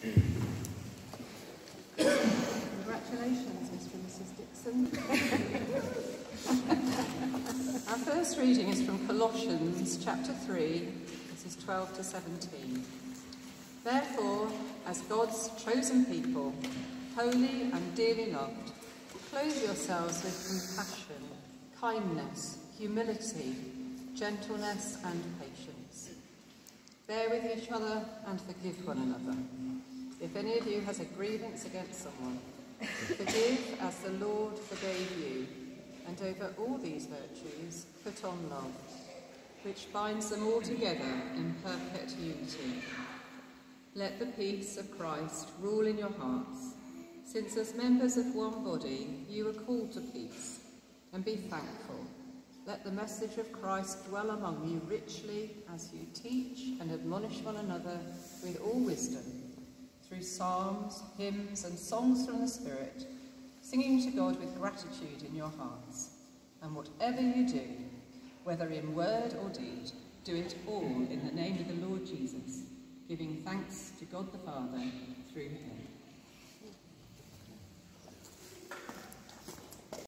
Congratulations, Mr and Mrs Dixon. Our first reading is from Colossians chapter 3, verses 12 to 17. Therefore, as God's chosen people, holy and dearly loved, clothe yourselves with compassion, kindness, humility, gentleness and patience. Bear with each other and forgive one another. If any of you has a grievance against someone, forgive as the Lord forgave you, and over all these virtues put on love, which binds them all together in perfect unity. Let the peace of Christ rule in your hearts, since as members of one body you are called to peace, and be thankful. Let the message of Christ dwell among you richly as you teach and admonish one another with all wisdom, through psalms, hymns and songs from the Spirit, singing to God with gratitude in your hearts. And whatever you do, whether in word or deed, do it all in the name of the Lord Jesus, giving thanks to God the Father through him.